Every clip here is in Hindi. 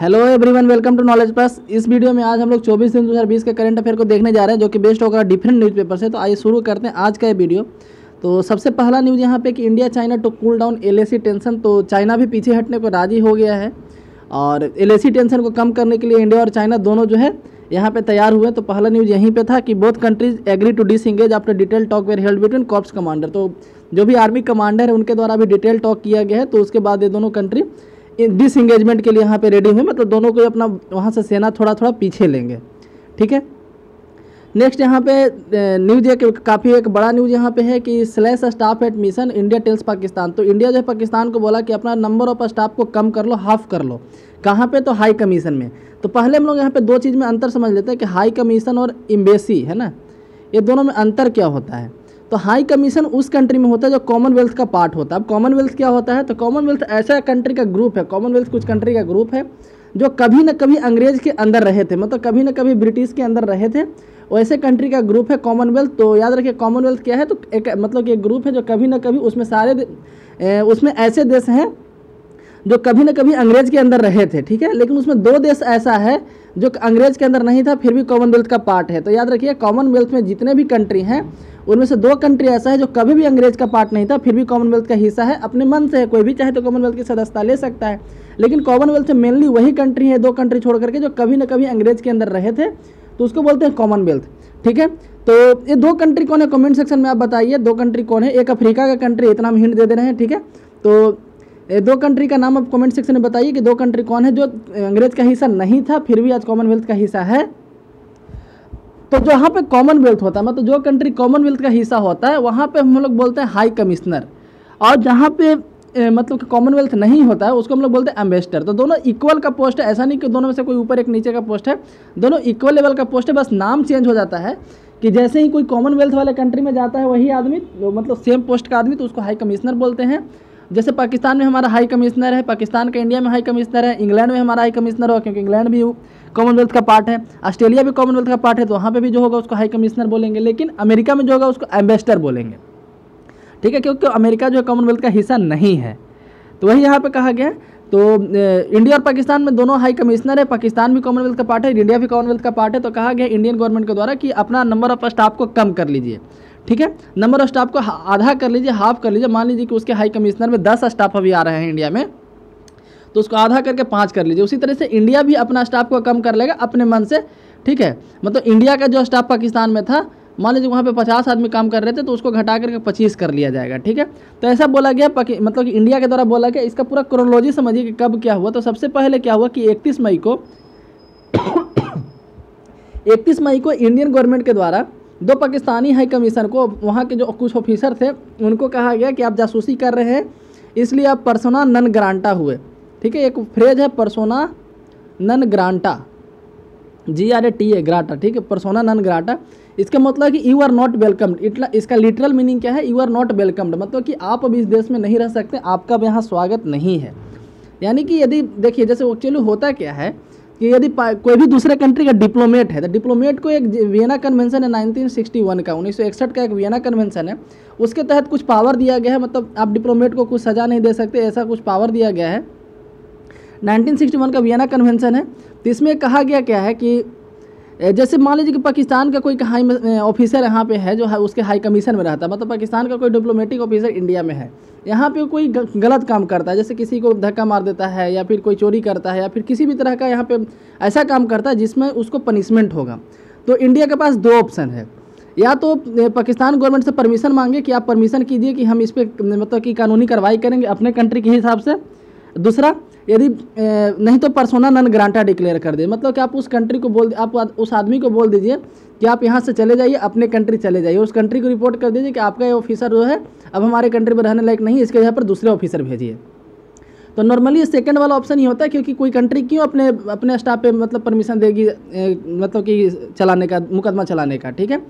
Hello everyone welcome to knowledge plus इस वीडियो में आज हम लोग 24 दिन 2020 के करंट अफेयर को देखने जा रहे हैं, जो कि बेस्ट होगा डिफरेंट न्यूज़पेपर से। तो आइए शुरू करते हैं आज का ये वीडियो। तो सबसे पहला न्यूज़ यहाँ पे कि India China to cool down LAC tension तो चाइना भी पीछे हटने को राज़ी हो गया है। और एलएसी टेंशन को कम करने के लिए इंडिया और चाइना दोनों जो है यहाँ पे तैयार हुए तो पहला न्यूज़ यहीं पे था कि both countries agree to disengage after detail talk were held between corps commander तो जो भी आर्मी कमांडर है, उनके द्वारा भी डिटेल टॉक किया गया है। तो उसके बाद ये दोनों कंट्री डिसंगेजमेंट के लिए यहाँ पे रेडी हुए मतलब दोनों को अपना वहाँ से सेना थोड़ा थोड़ा पीछे लेंगे। ठीक है? नेक्स्ट यहाँ पे न्यूज़ एक काफ़ी एक बड़ा न्यूज़ यहाँ पे है कि slash staff at mission India tells Pakistan तो इंडिया जो है पाकिस्तान को बोला कि अपना नंबर ऑफ़ स्टाफ को कम कर लो हाफ़ कर लो। कहाँ पे? तो हाई कमीशन में। तो पहले हम लोग यहाँ पे दो चीज़ में अंतर समझ लेते हैं कि हाई कमीशन और एम्बेसी है ना? ये दोनों में अंतर क्या होता है? तो हाई कमीशन उस कंट्री में होता है जो कॉमनवेल्थ का पार्ट होता है। अब कॉमनवेल्थ क्या होता है? तो कॉमनवेल्थ ऐसा कंट्री का ग्रुप है। कॉमनवेल्थ कुछ कंट्री का ग्रुप है, जो कभी न कभी अंग्रेज़ के अंदर रहे थे। मतलब कभी ना कभी ब्रिटिश के अंदर रहे थे। वैसे कंट्री का ग्रुप है कॉमनवेल्थ तो याद रखिए कॉमनवेल्थ क्या है? तो एक मतलब कि एक ग्रुप है जो कभी ना कभी उसमें सारे उसमें ऐसे देश हैं, जो कभी न कभी अंग्रेज़ के अंदर रहे थे। ठीक है? लेकिन उसमें दो देश ऐसा है जो अंग्रेज़ के अंदर नहीं था, फिर भी कॉमनवेल्थ का पार्ट है। तो याद रखिए कॉमनवेल्थ में जितने भी कंट्री हैं, उनमें से दो कंट्री ऐसा है जो कभी भी अंग्रेज़ का पार्ट नहीं था, फिर भी कॉमनवेल्थ का हिस्सा है। अपने मन से है, कोई भी चाहे तो कॉमनवेल्थ की सदस्यता ले सकता है। लेकिन कॉमनवेल्थ से मेनली वही कंट्री है, दो कंट्री छोड़ करके, जो कभी ना कभी अंग्रेज़ के अंदर रहे थे तो उसको बोलते हैं कॉमनवेल्थ ठीक है? तो ये दो कंट्री कौन है? कमेंट सेक्शन में आप बताइए, दो कंट्री कौन है? एक अफ्रीका का कंट्री इतना हम हिंट दे दे रहे हैं, ठीक है? तो दो कंट्री का नाम आप कमेंट सेक्शन में बताइए कि दो कंट्री कौन है जो अंग्रेज़ का हिस्सा नहीं था फिर भी आज कॉमनवेल्थ का हिस्सा है। तो जहाँ पे कॉमनवेल्थ होता है मतलब जो कंट्री कॉमनवेल्थ का हिस्सा होता है वहाँ पे हम लोग बोलते हैं हाई कमिश्नर और जहाँ पे ए, मतलब कि कॉमनवेल्थ नहीं होता है उसको हम लोग बोलते हैं एम्बेसडर तो दोनों इक्वल का पोस्ट है ऐसा नहीं कि दोनों में से कोई ऊपर एक नीचे का पोस्ट है। दोनों इक्वल लेवल का पोस्ट है बस नाम चेंज हो जाता है कि जैसे ही कोई कॉमनवेल्थ वाले कंट्री में जाता है वही आदमी मतलब सेम पोस्ट का आदमी तो उसको हाई कमिश्नर बोलते हैं। जैसे पाकिस्तान में हमारा हाई कमिश्नर है, पाकिस्तान का इंडिया में हाई कमिश्नर है, इंग्लैंड में हमारा हाई कमिश्नर होगा, क्योंकि इंग्लैंड भी कॉमनवेल्थ का पार्ट है, ऑस्ट्रेलिया भी कॉमनवेल्थ का पार्ट है तो वहाँ पे भी जो होगा उसको हाई कमिश्नर बोलेंगे, लेकिन अमेरिका में जो होगा उसको एम्बेसडर बोलेंगे। ठीक है, क्योंकि अमेरिका जो है कॉमनवेल्थ का हिस्सा नहीं है। तो वही यहाँ पर कहा गया तो इंडिया और पाकिस्तान में दोनों हाई कमिश्नर है, पाकिस्तान भी कॉमनवेल्थ का पार्ट है, इंडिया भी कॉमनवेल्थ का पार्ट है तो कहा गया इंडियन गवर्नमेंट के द्वारा कि अपना नंबर ऑफ़ स्टाफ को कम कर लीजिए। ठीक है? नंबर ऑफ़ स्टाफ को आधा कर लीजिए हाफ़ कर लीजिए। मान लीजिए कि उसके हाई कमिश्नर में दस स्टाफ अभी आ रहे हैं इंडिया में तो उसको आधा करके पाँच कर लीजिए। उसी तरह से इंडिया भी अपना स्टाफ को कम कर लेगा अपने मन से, ठीक है? मतलब इंडिया का जो स्टाफ पाकिस्तान में था, मान लीजिए वहाँ पे पचास आदमी काम कर रहे थे तो उसको घटा करके पच्चीस कर लिया जाएगा, ठीक है? तो ऐसा बोला गया मतलब कि इंडिया के द्वारा बोला गया, इसका पूरा क्रोनोलॉजी समझिए कि कब क्या हुआ। तो सबसे पहले क्या हुआ कि इकतीस मई को, इकतीस मई को इंडियन गवर्नमेंट के द्वारा दो पाकिस्तानी हाई कमीशन को, वहाँ के जो कुछ ऑफिसर थे, उनको कहा गया कि आप जासूसी कर रहे हैं, इसलिए आप परसोना नन ग्रांटा हुए। ठीक है, एक फ्रेज है persona non grata G R A T A grata ठीक है परसोना नन ग्राटा इसका मतलब कि यू आर नॉट वेलकम्ड इटला, इसका लिटरल मीनिंग क्या है? यू आर नॉट वेलकम्ड मतलब कि आप अब इस देश में नहीं रह सकते, आपका अब यहाँ स्वागत नहीं है। यानी कि यदि, देखिए, जैसे एक्चुअली होता क्या है? कि यदि कोई भी दूसरे कंट्री का डिप्लोमेट है तो डिप्लोमेट को एक वियना कन्वेंशन है 1961 का 1961 का एक वियना कन्वेंशन है। उसके तहत कुछ पावर दिया गया है मतलब आप डिप्लोमेट को कुछ सज़ा नहीं दे सकते, ऐसा कुछ पावर दिया गया है। 1961 का वियना कन्वेंशन है तो इसमें कहा गया क्या है कि जैसे मान लीजिए कि पाकिस्तान का कोई हाई ऑफिसर यहाँ पे है जो है, उसके हाई कमीशन में रहता है मतलब पाकिस्तान का कोई डिप्लोमेटिक ऑफिसर इंडिया में है, यहाँ पे कोई गलत काम करता है, जैसे किसी को धक्का मार देता है या फिर कोई चोरी करता है या फिर किसी भी तरह का यहाँ पे ऐसा काम करता है जिसमें उसको पनिशमेंट होगा। तो इंडिया के पास दो ऑप्शन है, या तो पाकिस्तान गवर्नमेंट से परमिशन मांगे कि आप परमिशन कीजिए कि हम इस पर मतलब कि कानूनी कार्रवाई करेंगे अपने कंट्री के हिसाब से, दूसरा यदि नहीं तो परसोना नन ग्रांटा डिक्लेयर कर दे। मतलब कि आप उस कंट्री को बोल, आप उस आदमी को बोल दीजिए कि आप यहाँ से चले जाइए, अपने कंट्री चले जाइए। उस कंट्री को रिपोर्ट कर दीजिए कि आपका ये ऑफिसर जो है, अब हमारे कंट्री में रहने लायक नहीं इसके जगह पर दूसरे ऑफिसर भेजिए। तो नॉर्मली सेकंड वाला ऑप्शन ही होता है, क्योंकि कोई कंट्री क्यों अपने अपने स्टाफ पे मतलब परमिशन देगी मतलब कि चलाने का, मुकदमा चलाने का, ठीक है?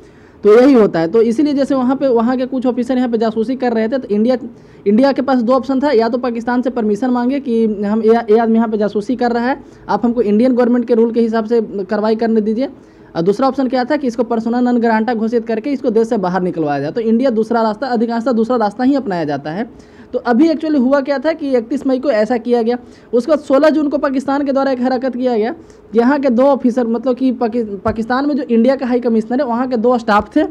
तो यही होता है। तो इसीलिए जैसे वहाँ पे, वहाँ के कुछ ऑफिसर यहाँ पे जासूसी कर रहे थे तो इंडिया इंडिया के पास दो ऑप्शन था। या तो पाकिस्तान से परमिशन मांगे कि हम ये आदमी यहाँ पे जासूसी कर रहा है, आप हमको इंडियन गवर्नमेंट के रूल के हिसाब से कार्रवाई करने दीजिए। और दूसरा ऑप्शन क्या था कि इसको पर्सनल नन ग्रांटा घोषित करके इसको देश से बाहर निकलवाया जाए। तो इंडिया दूसरा रास्ता, अधिकांशतः दूसरा रास्ता ही अपनाया जाता है। तो अभी एक्चुअली हुआ क्या था कि इकतीस मई को ऐसा किया गया। उसके बाद सोलह जून को पाकिस्तान के द्वारा एक हरकत किया गया। यहाँ के दो ऑफिसर मतलब कि पाकिस्तान में जो इंडिया का हाई कमिश्नर है, वहाँ के दो स्टाफ थे।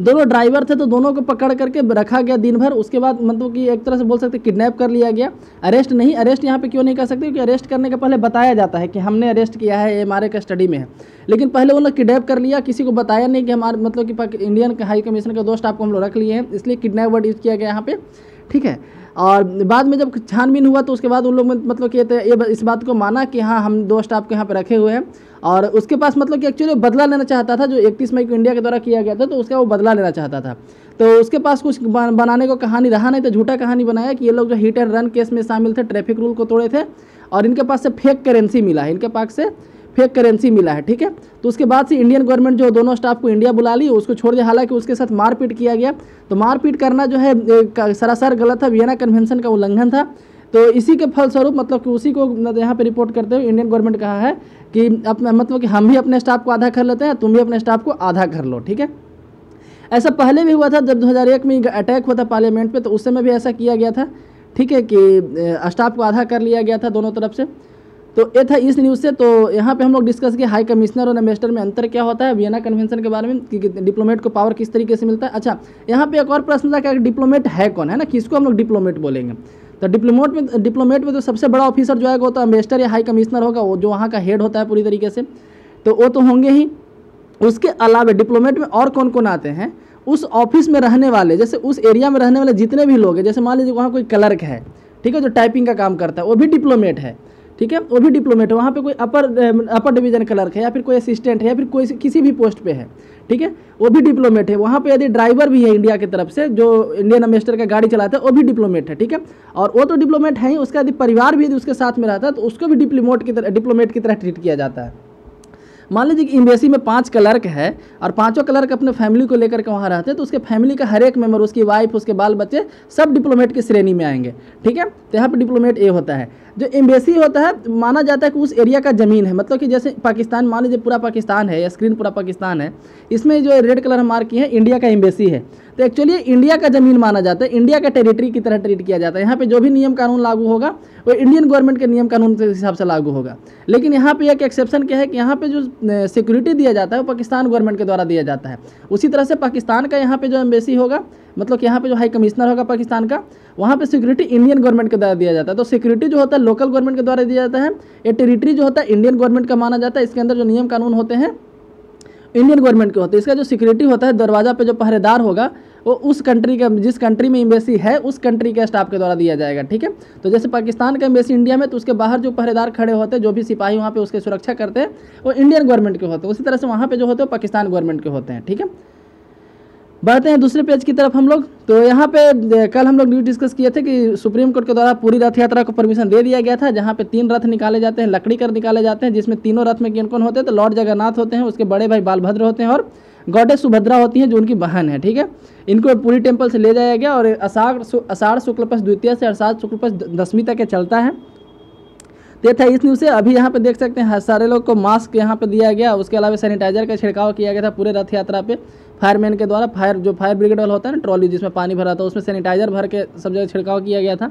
दोनों ड्राइवर थे तो दोनों को पकड़ करके रखा गया दिन भर। उसके बाद मतलब कि एक तरह से बोल सकते किडनैप कर लिया गया। अरेस्ट नहीं अरेस्ट यहाँ पे क्यों नहीं कर सकते? क्योंकि अरेस्ट करने के पहले बताया जाता है कि हमने अरेस्ट किया है एम आर स्टडी में है। लेकिन पहले उन्होंने किडनैप कर लिया। किसी को बताया नहीं कि हमारे मतलब कि इंडियन हाई कमीशन के दो स्टाफ को हम लोग रख लिए हैं। इसलिए किडनैप वर्ड यूज़ किया गया यहाँ पे। ठीक है? और बाद में जब छानबीन हुआ तो उसके बाद उन लोग मतलब कि ये इस बात को माना कि हाँ हम दो स्टाफ को यहाँ पर रखे हुए हैं। और उसके पास मतलब कि एक्चुअली बदला लेना चाहता था, जो इकतीस मई को इंडिया के द्वारा किया गया था तो उसका वो बदला लेना चाहता था। तो उसके पास कुछ बनाने को कहानी रहा नहीं तो झूठा कहानी बनाया कि ये लोग जो हिट एंड रन केस में शामिल थे ट्रैफ़िक रूल को तोड़े थे, और इनके पास से फेक करेंसी मिला है इनके पास से फेक करेंसी मिला है, ठीक है? तो उसके बाद से इंडियन गवर्नमेंट जो दोनों स्टाफ को इंडिया बुला ली, उसको छोड़ दिया। हालाँकि उसके साथ मारपीट किया गया। तो मारपीट करना जो है सरासर गलत था। वियना कन्वेंशन का उल्लंघन था। तो इसी के फलस्वरूप मतलब कि उसी को यहाँ पे रिपोर्ट करते हुए इंडियन गवर्नमेंट कहा है कि अपना मतलब कि हम भी अपने स्टाफ को आधा कर लेते हैं, तुम भी अपने स्टाफ को आधा कर लो, ठीक है? ऐसा पहले भी हुआ था, जब 2001 में अटैक हुआ था पार्लियामेंट पे तो उस समय भी ऐसा किया गया था, ठीक है कि स्टाफ को आधा कर लिया गया था दोनों तरफ़ से। तो ये था इस न्यूज़ से। तो यहाँ पे हम लोग डिस्कस किए हाई कमिश्नर और एम्बेसडर में अंतर क्या होता है वियना कन्वेंशन के बारे में, कि डिप्लोमेट को पावर किस तरीके से मिलता है। अच्छा यहाँ पे एक और प्रश्न था कि डिप्लोमेट है कौन, है ना? किसको हम लोग डिप्लोमेट बोलेंगे? तो डिप्लोमेट में डिप्लोमेट में तो सबसे बड़ा ऑफिसर जो है वो तो एम्बेसडर या हाई कमिश्नर होगा, वो जो वहाँ का हेड होता है पूरी तरीके से। तो वो तो होंगे ही। उसके अलावा डिप्लोमेट में और कौन कौन आते हैं? उस ऑफ़िस में रहने वाले, जैसे उस एरिया में रहने वाले जितने भी लोग हैं, जैसे मान लीजिए वहाँ कोई क्लर्क है, ठीक है, जो टाइपिंग का काम करता है, वो भी डिप्लोमेट है। ठीक है? वो भी डिप्लोमेट है, वहाँ पे कोई अपर अपर डिवीज़न क्लर्क है या फिर कोई असिस्टेंट है या फिर कोई किसी भी पोस्ट पे है, ठीक है? वो भी डिप्लोमेट है, वहाँ पे यदि ड्राइवर भी है इंडिया की तरफ़ से, जो इंडियन अम्बेसडर का गाड़ी चलाता है, वो भी डिप्लोमेट है, ठीक है? और वो तो डिप्लोमेट है ही, उसका यदि परिवार भी यदि उसके साथ में रहता है तो उसको भी डिप्लोमेट की तरह डिप्लोमेट की तरह ट्रीट किया जाता है। मान लीजिए कि एम्बेसी में पाँच क्लर्क है, और पाँचों क्लर्क अपने फैमिली को लेकर के वहाँ रहते हैं तो उसके फैमिली का हर एक मेंबर उसकी वाइफ उसके बाल बच्चे, सब डिप्लोमेट की श्रेणी में आएँगे, ठीक है? तो यहाँ पर डिप्लोमेट ए होता है। जो एम्बेसी होता है, माना जाता है कि उस एरिया का ज़मीन है। मतलब कि जैसे पाकिस्तान, मान लीजिए पूरा पाकिस्तान है या स्क्रीन पूरा पाकिस्तान है, इसमें जो रेड कलर हम मार्क की है इंडिया का एम्बेसी है। तो एक्चुअली इंडिया का ज़मीन माना जाता है इंडिया का टेरिटरी की तरह ट्रीट किया जाता है। यहाँ पे जो भी नियम कानून लागू होगा, वो इंडियन गवर्नमेंट के नियम कानून के हिसाब से लागू होगा। लेकिन यहाँ पे एक एक्सेप्शन क्या है कि यहाँ पे जो सिक्योरिटी दिया जाता है, वो पाकिस्तान गवर्नमेंट के द्वारा दिया जाता है। उसी तरह से पाकिस्तान का यहाँ पे जो एम्बेसी होगा मतलब कि यहाँ पे जो हाई कमिश्नर होगा पाकिस्तान का, वहाँ पे सिक्योरिटी इंडियन गवर्नमेंट के द्वारा दिया जाता है। तो सिक्योरिटी जो होता है लोकल गवर्नमेंट के द्वारा दिया जाता है, ये टेरिटरी जो होता है इंडियन गवर्नमेंट का माना जाता है। इसके अंदर जो नियम कानून होते हैं इंडियन गवर्नमेंट के होते हैं। इसका जो सिक्योरिटी होता है, दरवाज़ा पे जो पहरेदार होगा, वो उस कंट्री का, जिस कंट्री में एम्बेसी है, उस कंट्री के स्टाफ के द्वारा दिया जाएगा, ठीक है? तो जैसे पाकिस्तान का एम्बेसी इंडिया में तो उसके बाहर जो पहरेदार खड़े होते हैं, जो भी सिपाही वहाँ पे उसकी सुरक्षा करते हैं, वो इंडियन गवर्नमेंट के होते हैं। उसी तरह से वहाँ पे जो होते हैं पाकिस्तान गवर्नमेंट के होते हैं, ठीक है? बढ़ते हैं दूसरे पेज की तरफ़ हम लोग। तो यहाँ पे कल हम लोग न्यूज़ डिस्कस किए थे कि सुप्रीम कोर्ट के द्वारा पूरी रथ यात्रा को परमिशन दे दिया गया था, जहाँ पे तीन रथ निकाले जाते हैं, लकड़ी कर निकाले जाते हैं, जिसमें तीनों रथ में कौन कौन होते हैं तो लॉर्ड जगन्नाथ होते हैं, उसके बड़े भाई बालभद्र होते हैं और गौडे सुभद्रा होती हैं, जो उनकी बहन है, ठीक है? इनको पूरी टेंपल से ले जाया गया और अषाढ़ अषाढ़ शुक्ल पक्ष द्वितीय से अषाढ़ शुक्ल पक्ष दसवीं तक के चलता है। तो था, इस न्यूज़ से अभी यहाँ पे देख सकते हैं सारे लोग को मास्क यहाँ पे दिया गया, उसके अलावा सैनिटाइजर का छिड़काव किया गया था पूरे रथ यात्रा पे। फायरमैन के द्वारा फायर जो फायर ब्रिगेड वाला होता है ना ट्रॉली जिसमें पानी भरा था, उसमें सैनिटाइजर भर के सब जगह छिड़काव किया गया था।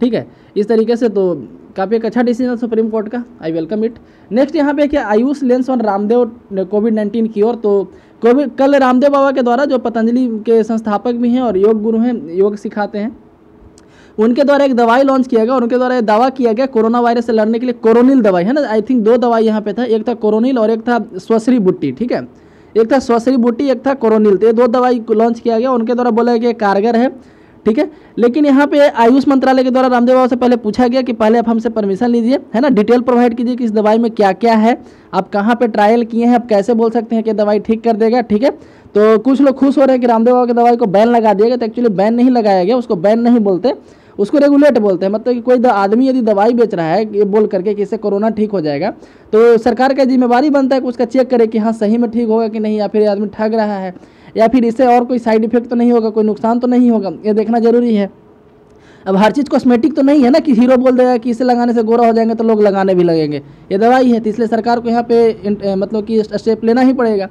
ठीक है, इस तरीके से तो काफ़ी एक अच्छा डिसीज़न सुप्रीम कोर्ट का आई वेलकम इट नेक्स्ट यहाँ पे क्या, Ayush lens on Ramdev COVID nineteen की ओर तो कोविड कल रामदेव बाबा के द्वारा जो पतंजलि के संस्थापक भी हैं और योग गुरु हैं, योग सिखाते हैं। उनके द्वारा एक दवाई लॉन्च किया गया और उनके द्वारा दावा किया गया कोरोना वायरस से लड़ने के लिए कोरोनिल दवाई, है ना? आई थिंक दो दवाई यहाँ पे था, एक था कोरोनिल और एक था स्वसरी बुट्टी ठीक है? एक था स्वसरी बुट्टी एक था कोरोनिल तो ये दो दवाई लॉन्च किया गया, उनके द्वारा बोला गया कारगर है, ठीक है? लेकिन यहाँ पे आयुष मंत्रालय के द्वारा रामदेव बाबा से पहले पूछा गया कि पहले आप हमसे परमिशन लीजिए, है ना? डिटेल प्रोवाइड कीजिए कि इस दवाई में क्या क्या है, आप कहाँ पे ट्रायल किए हैं, आप कैसे बोल सकते हैं कि दवाई ठीक कर देगा, ठीक है? तो कुछ लोग खुश हो रहे हैं कि रामदेव बाबा की दवाई को बैन लगा दिया गया तो एक्चुअली बैन नहीं लगाया गया, उसको बैन नहीं बोलते। उसको रेगुलेट बोलते हैं। मतलब कि कोई आदमी यदि दवाई बेच रहा है, ये बोल करके कि इससे कोरोना ठीक हो जाएगा तो सरकार का जिम्मेवारी बनता है कि उसका चेक करे कि हाँ सही में ठीक होगा कि नहीं, या फिर आदमी ठग रहा है, या फिर इससे और कोई साइड इफ़ेक्ट तो नहीं होगा, कोई नुकसान तो नहीं होगा। ये देखना ज़रूरी है। अब हर चीज़ कॉस्मेटिक तो नहीं है ना कि हीरो बोल देगा कि इसे लगाने से गोरा हो जाएँगे तो लोग लगाने भी लगेंगे। ये दवाई है तो इसलिए सरकार को यहाँ पे मतलब कि स्टेप लेना ही पड़ेगा।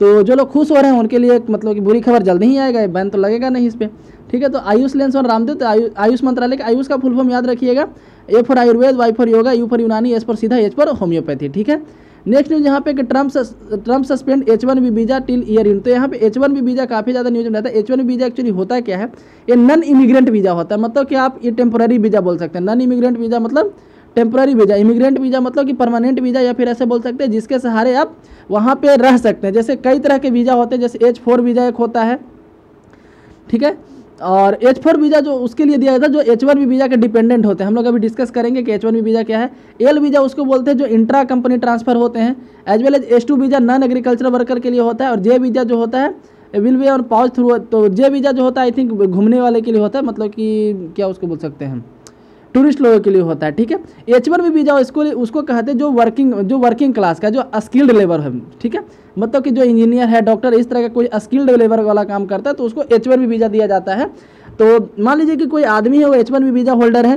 तो जो लोग खुश हो रहे हैं, उनके लिए मतलब कि बुरी खबर जल्दी ही आएगा, बैन तो लगेगा नहीं इस पर ठीक है तो आयुष लेंस और रामदेव तो आयु, आयुष मंत्रालय का आयुष का फुल फॉर्म याद रखिएगा। A for Ayurveda Y for yoga U for Unani S पर सीधा एच पर होम्योपैथी ठीक है? नेक्स्ट न्यूज़ यहाँ पे कि Trump Trump suspend H one B visa till year end तो यहाँ पे एच वन बी वीज़ा काफ़ी ज़्यादा न्यूज़ में रहता है। एच वन वीज़ा एक्चुअली होता क्या है? ये नन इमिग्रेंट वीज़ा होता है। मतलब कि आप ये टेम्पोररी वीज़ा बोल सकते हैं। नन इमिग्रेंट वीज़ा मतलब टेम्प्रेरी वीज़ा इमिग्रेंट वीज़ा मतलब कि परमानेंट वीज़ा या फिर ऐसे बोल सकते हैं, जिसके सहारे आप वहाँ पे रह सकते हैं। जैसे कई तरह के वीज़ा होते हैं, जैसे एच फोर वीज़ा एक होता है, ठीक है? और एच फोर वीज़ा जो उसके लिए दिया जाता है, जो एच वन वीज़ा के डिपेंडेंट होते हैं। हम लोग अभी डिस्कस करेंगे कि एच वन वीज़ा क्या है। एल वीज़ा उसको बोलते हैं, जो इंट्रा कंपनी ट्रांसफ़र होते हैं as well as H two visa non agriculture worker के लिए होता है, और जे वीज़ा जो होता है will be on pouch through तो जे वीज़ा जो होता है आई थिंक घूमने वाले के लिए होता है मतलब कि क्या उसको बोल सकते हैं टूरिस्ट लोगों के लिए होता है, ठीक है? एच वन भी वीज़ा इसको उसको कहते हैं जो वर्किंग जो वर्किंग क्लास का, जो स्किल्ड लेबर है, ठीक है? मतलब कि जो इंजीनियर है डॉक्टर इस तरह का कोई स्किल्ड लेबर वाला काम करता है तो उसको एच वन भी वीज़ा दिया जाता है। तो मान लीजिए कि कोई आदमी है, वो एच वन भी वीज़ा होल्डर है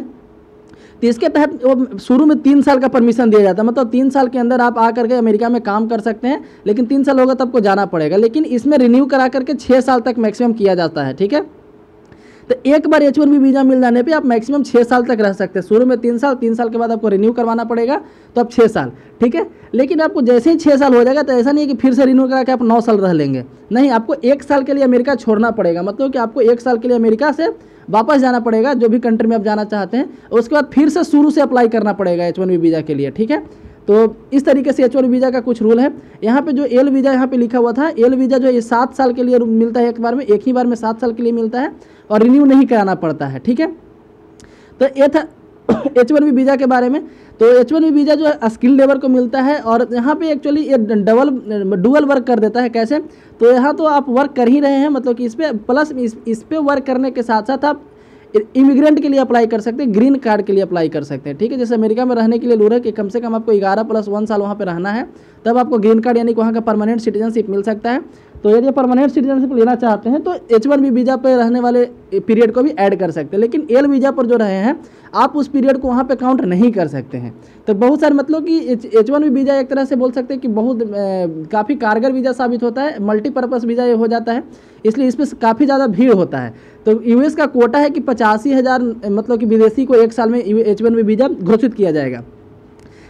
तो इसके तहत वो शुरू में तीन साल का परमिशन दिया जाता है। मतलब तीन साल के अंदर आप आकर के अमेरिका में काम कर सकते हैं, लेकिन तीन साल होगा तब को जाना पड़ेगा। लेकिन इसमें रिन्यू करा करके छः साल तक मैक्सिमम किया जाता है, ठीक है? तो एक बार एच वन वीज़ा मिल जाने पे आप मैक्सिमम छः साल तक रह सकते हैं। शुरू में तीन साल तीन साल के बाद आपको रिन्यू करवाना पड़ेगा तो आप छः साल, ठीक है? लेकिन आपको जैसे ही छः साल हो जाएगा तो ऐसा नहीं है कि फिर से रिन्यू करा के आप नौ साल रह लेंगे। नहीं, आपको एक साल के लिए अमेरिका छोड़ना पड़ेगा। मतलब कि आपको एक साल के लिए अमेरिका से वापस जाना पड़ेगा, जो भी कंट्री में आप जाना चाहते हैं। उसके बाद फिर से शुरू से अप्लाई करना पड़ेगा एच वन वीज़ा के लिए, ठीक है? तो इस तरीके से एच वीज़ा का कुछ रूल है। यहाँ पे जो एल वीज़ा यहाँ पे लिखा हुआ था एल वीज़ा जो है ये सात साल के लिए मिलता है एक बार में एक ही बार में सात साल के लिए मिलता है और रिन्यू नहीं कराना पड़ता है ठीक है? तो ये था एच वन बी वीज़ा के बारे में। तो एच वन बी वीज़ा जो है स्किल लेबर को मिलता है और यहाँ पे एक्चुअली ये डबल डुअल वर्क कर देता है कैसे? तो यहाँ तो आप वर्क कर ही रहे हैं मतलब कि इस पर प्लस इस, इस पर वर्क करने के साथ साथ आप इमिग्रेंट के लिए अप्लाई कर सकते हैं ग्रीन कार्ड के लिए अप्लाई कर सकते हैं, ठीक है? जैसे अमेरिका में रहने के लिए लूर है कि कम से कम आपको ग्यारह प्लस वन साल वहाँ पर रहना है, तब आपको ग्रीन कार्ड यानी कि वहाँ का परमानेंट सिटीजनशिप मिल सकता है। तो यदि परमानेंट सिटीजनशिप लेना चाहते हैं तो एच वन वीज़ा पर रहने वाले पीरियड को भी ऐड कर सकते हैं। लेकिन एल वीज़ा पर जो रहे हैं, आप उस पीरियड को वहाँ पे काउंट नहीं कर सकते हैं। तो बहुत सारे मतलब कि एच वन वीज़ा एक तरह से बोल सकते हैं कि बहुत काफ़ी कारगर वीज़ा साबित होता है मल्टीपर्पज़ वीज़ा ये हो जाता है, इसलिए इस पर काफ़ी ज़्यादा भीड़ होता है। तो यूएस का कोटा है कि पचासी हज़ार मतलब कि विदेशी को एक साल में एच वन वीज़ा घोषित किया जाएगा।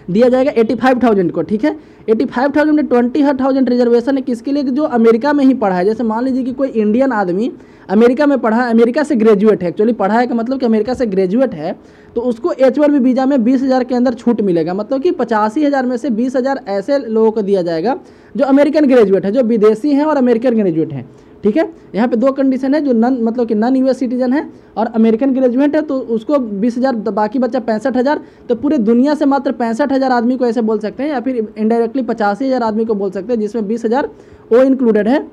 दिया जाएगा एटी फाइव थाउज़ेंड को, ठीक है? एटी फाइव थाउज़ेंड में ट्वेंटी थाउज़ेंड रिजर्वेशन है किसके लिए? जो अमेरिका में ही पढ़ा है। जैसे मान लीजिए कि कोई इंडियन आदमी अमेरिका में पढ़ा है, अमेरिका से ग्रेजुएट है। एक्चुअली पढ़ा है का मतलब कि अमेरिका से ग्रेजुएट है तो उसको एच वन वीज़ा में बीस हज़ार के अंदर छूट मिलेगा। मतलब कि पचासी हज़ार में से बीस हज़ार ऐसे लोगों को दिया जाएगा जो अमेरिकन ग्रेजुएट है, जो विदेशी हैं और अमेरिकन ग्रेजुएट हैं। ठीक है? यहाँ पे दो कंडीशन है जो नन मतलब कि नन यूएस सिटीजन है और अमेरिकन ग्रेजुएट है तो उसको बीस हज़ार बाकी बच्चा पैंसठ हज़ार तो पूरे दुनिया से मात्र पैंसठ हज़ार आदमी को ऐसे बोल सकते हैं या फिर इनडायरेक्टली पचासी हज़ार आदमी को बोल सकते हैं, जिसमें बीस हज़ार वो इंक्लूडेड है।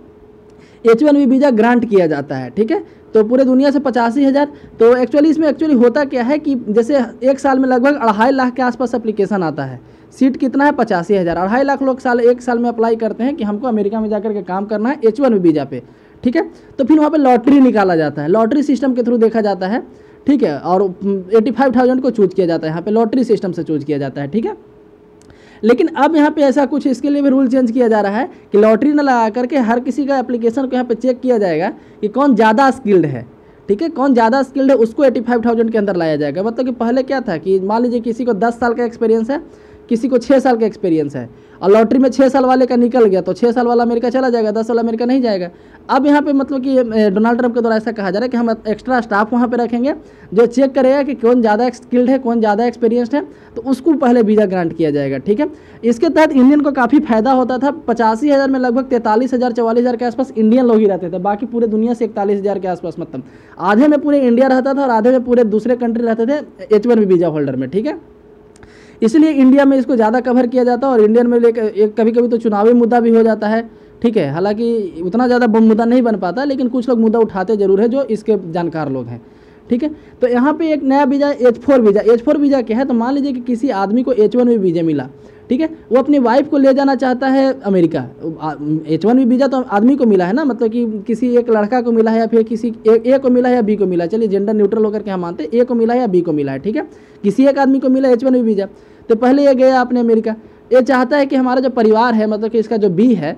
एच वन वीज़ा ग्रांट किया जाता है, ठीक है? तो पूरे दुनिया से पचासी हज़ार तो एक्चुअली इसमें एक्चुअली होता क्या है कि जैसे एक साल में लगभग अढ़ाई लाख के आसपास अप्लीकेशन आता है। सीट कितना है? पचासी हज़ार। अढ़ाई लाख लोग साल, एक साल में अप्लाई करते हैं कि हमको अमेरिका में जाकर के काम करना है एच वन वीज़ा पे। ठीक है? तो फिर वहाँ पे लॉटरी निकाला जाता है। लॉटरी सिस्टम के थ्रू देखा जाता है। ठीक है? और एटी फाइव थाउज़ेंड को चूज़ किया जाता है। यहाँ पे लॉटरी सिस्टम से चूज़ किया जाता है। ठीक है? लेकिन अब यहाँ पे ऐसा कुछ इसके लिए भी रूल चेंज किया जा रहा है कि लॉटरी न लगा करके हर किसी का एप्लीकेशन को यहाँ पे चेक किया जाएगा कि कौन ज़्यादा स्किल्ड है। ठीक है? कौन ज़्यादा स्किल्ड है, उसको एटी फाइव थाउज़ेंड के अंदर लाया जाएगा। मतलब कि पहले क्या था कि मान लीजिए किसी को दस साल का एक्सपीरियंस है किसी को छः साल का एक्सपीरियंस है। और लॉटरी में छः साल वाले का निकल गया तो छः साल वाला अमेरिका चला जाएगा, दस वाला अमेरिका नहीं जाएगा। अब यहाँ पे मतलब कि डोनाल्ड ट्रंप के द्वारा ऐसा कहा जा रहा है कि हम एक्स्ट्रा स्टाफ वहाँ पे रखेंगे, जो चेक करेगा कि कौन ज़्यादा स्किल्ड है, कौन ज़्यादा एक्सपीरियंसड है तो उसको पहले वीज़ा ग्रांट किया जाएगा, ठीक है? इसके तहत इंडियन को काफ़ी फ़ायदा होता था, पचासी हज़ार में लगभग तैंतालीस हज़ार हज़ार के आसपास इंडियन लोग ही रहते थे, बाकी पूरे दुनिया से इकतालीस हज़ार के आसपास मतलब। आधे में पूरे इंडिया रहता था और आधे में पूरे दूसरे कंट्री रहते थे एच वीज़ा होल्डर में, ठीक है? इसलिए इंडिया में इसको ज़्यादा कवर किया जाता है और इंडियन में एक कभी कभी तो चुनावी मुद्दा भी हो जाता है। ठीक है, हालाँकि उतना ज़्यादा मुद्दा नहीं बन पाता, लेकिन कुछ लोग मुद्दा उठाते ज़रूर है जो इसके जानकार लोग हैं। ठीक है तो यहाँ पे एक नया visa H four visa H four visa क्या है? तो मान लीजिए कि किसी आदमी को एच वन वीज़ा मिला। ठीक है? वो अपनी वाइफ को ले जाना चाहता है अमेरिका। एच वन भी वीज़ा तो आदमी को मिला है ना? मतलब कि किसी एक लड़का को मिला है या फिर किसी ए, ए को मिला है या बी को मिला है? चलिए जेंडर न्यूट्रल होकर के हम मानते हैं ए को मिला है या बी को मिला है ठीक है? किसी एक आदमी को मिला एच वन वीज़ा तो पहले ये गया अपने अमेरिका। ये चाहता है कि हमारा जो परिवार है मतलब कि इसका जो बी है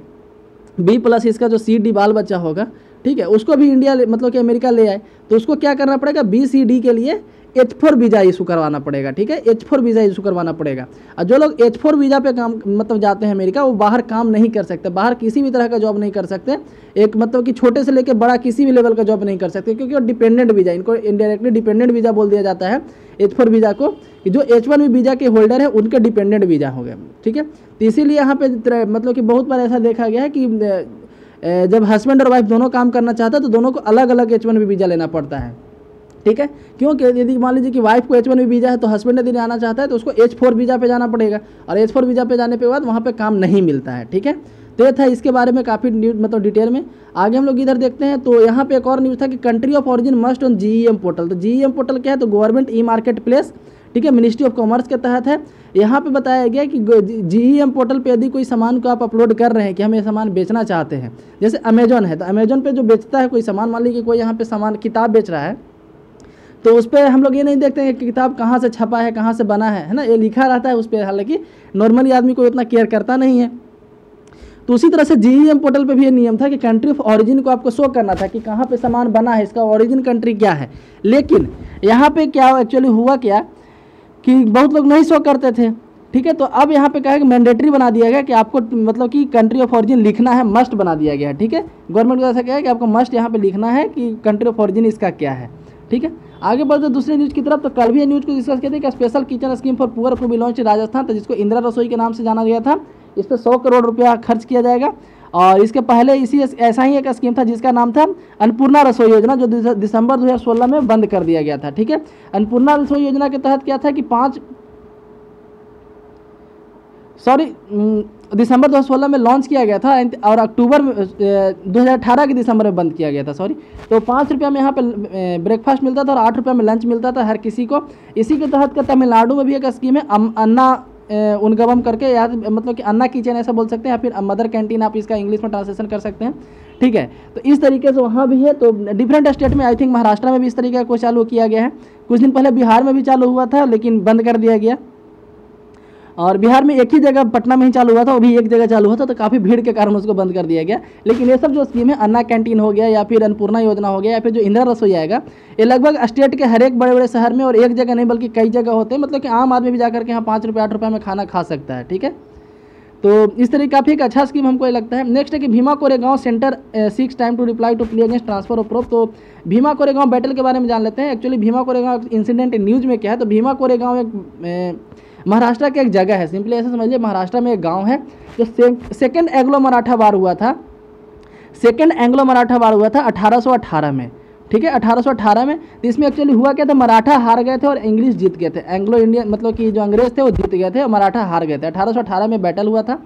बी प्लस इसका जो सी डी बाल बच्चा होगा ठीक है? उसको भी इंडिया मतलब कि अमेरिका ले आए। तो उसको क्या करना पड़ेगा? बी सी डी के लिए एच फोर वीज़ा इशू करवाना पड़ेगा, ठीक है? एच फोर वीज़ा इशू करवाना पड़ेगा। और जो लोग एच फोर वीज़ा पे काम मतलब जाते हैं अमेरिका, वो बाहर काम नहीं कर सकते, बाहर किसी भी तरह का जॉब नहीं कर सकते। एक मतलब कि छोटे से लेकर बड़ा किसी भी लेवल का जॉब नहीं कर सकते, क्योंकि वो डिपेंडेंट वीज़ा इनको इनडायरेक्टली डिपेंडेंट वीज़ा बोल दिया जाता है एच फोर वीज़ा को, कि जो एच वन वीज़ा के होल्डर है, उनके डिपेंडेंट वीज़ा हो गए, ठीक है? तो इसीलिए यहाँ पे मतलब कि बहुत बार ऐसा देखा गया है कि जब हस्बैंड और वाइफ दोनों काम करना चाहता है तो दोनों को अलग अलग एच वन वीज़ा लेना पड़ता है। ठीक है? क्योंकि यदि मान लीजिए कि वाइफ को एच वन वीज़ा है तो हस्बैंड यदि आना चाहता है तो उसको एच फोर वीज़ा पे जाना पड़ेगा। और एच फोर वीज़ा पे जाने के बाद वहाँ पे काम नहीं मिलता है, ठीक है? तो था इसके बारे में काफ़ी न्यूज़ मतलब डिटेल में। आगे हम लोग इधर देखते हैं तो यहाँ पे एक और न्यूज़ था कि country of origin must on GEM portal तो GEM पोर्टल क्या है? तो गवर्नमेंट ई मार्केट प्लेस ठीक है? मिनिस्ट्री ऑफ़ कॉमर्स के तहत है। यहाँ पे बताया गया कि GEM पोर्टल पे यदि कोई सामान को आप अपलोड कर रहे हैं कि हम ये सामान बेचना चाहते हैं, जैसे अमेजोन है तो अमेजोन पे जो बेचता है कोई सामान, मान लीजिए कोई यहाँ पे सामान, किताब बेच रहा है तो उस पर हम लोग ये नहीं देखते हैं कि किताब कहाँ से छपा है, कहाँ से बना है है ना? ये लिखा रहता है उस पर हालाँकि नॉर्मली आदमी को इतना केयर करता नहीं है। तो उसी तरह से जी पोर्टल पे भी ये नियम था कि कंट्री ऑफ़ ऑरिजिन को आपको शो करना था कि कहाँ पे सामान बना है, इसका ऑरिजिन कंट्री क्या है। लेकिन यहाँ पे क्या एक्चुअली हुआ क्या कि बहुत लोग नहीं शो करते थे, ठीक है? तो अब यहाँ पे क्या है कि मैंडेटरी बना दिया गया कि आपको मतलब कि कंट्री ऑफ़ ऑरिजिन लिखना है मस्ट बना दिया गया है ठीक है? गवर्नमेंट को ऐसा क्या है कि आपको मस्ट यहाँ पे लिखना है कि कंट्री ऑफ़ ऑरिजिन इसका क्या है, ठीक है? आगे बढ़ते दूसरे न्यूज़ की तरफ़ तो कल भी न्यूज़ को डिस्कस किया था कि special kitchen scheme for poor को भी लॉन्च राजस्थान था जिसको इंदिरा रसोई के नाम से जाना गया था, इस पर सौ करोड़ रुपया खर्च किया जाएगा। और इसके पहले इसी ऐसा ही एक स्कीम था जिसका नाम था अन्नपूर्णा रसोई योजना, जो दिसंबर 2016 में बंद कर दिया गया था, ठीक है? अन्नपूर्णा रसोई योजना के तहत क्या था कि पाँच सॉरी दिसंबर 2016 में लॉन्च किया गया था और अक्टूबर 2018 के दिसंबर में बंद किया गया था सॉरी तो पाँच रुपया में यहाँ पर ब्रेकफास्ट मिलता था और आठ रुपया में लंच मिलता था हर किसी को। इसी के तहत का तमिलनाडु में भी एक स्कीम है अन्ना उनगवम करके, या मतलब कि अन्ना किचन ऐसा बोल सकते हैं, या फिर मदर कैंटीन आप इसका इंग्लिश में ट्रांसलेशन कर सकते हैं। ठीक है तो इस तरीके से वहाँ भी है तो डिफरेंट स्टेट में आई थिंक महाराष्ट्र में भी इस तरीके का कुछ चालू किया गया है। कुछ दिन पहले बिहार में भी चालू हुआ था, लेकिन बंद कर दिया गया। और बिहार में एक ही जगह पटना में ही चालू हुआ था, वो भी एक जगह चालू हुआ था तो काफ़ी भीड़ के कारण उसको बंद कर दिया गया। लेकिन ये सब जो स्कीम है, अन्ना कैंटीन हो गया या फिर अन्नपूर्णा योजना हो गया या फिर जो इंदिरा रसोई आएगा, ये लगभग स्टेट के हर एक बड़े बड़े शहर में और एक जगह नहीं, बल्कि कई जगह होते हैं। मतलब कि आम आदमी भी जाकर के यहाँ पाँच रुपये आठ रुपये में खाना खा सकता है, ठीक है? तो इस तरह काफ़ी एक अच्छा स्कीम हमको ये लगता है। नेक्स्ट है कि Bhima Koregaon centre six time to reply to plea against transfer of probe तो भीमा कोरेगांव बैटल के बारे में जान लेते हैं। Actually Bhima Koregaon incident news में क्या है? तो भीमा कोरेगांव एक महाराष्ट्र की एक जगह है। सिंपली ऐसे समझ महाराष्ट्र में एक गाँव है जो से, सेकेंड एंग्लो मराठा वार हुआ था। सेकेंड एंग्लो मराठा वार हुआ था 1818 में। ठीक है 1818 में। तो इसमें एक्चुअली हुआ क्या था? मराठा हार गए थे और इंग्लिश जीत गए थे। एंग्लो इंडियन मतलब कि जो अंग्रेज़ थे वो जीत गए थे और मराठा हार गए थे। 1818 में बैटल हुआ था।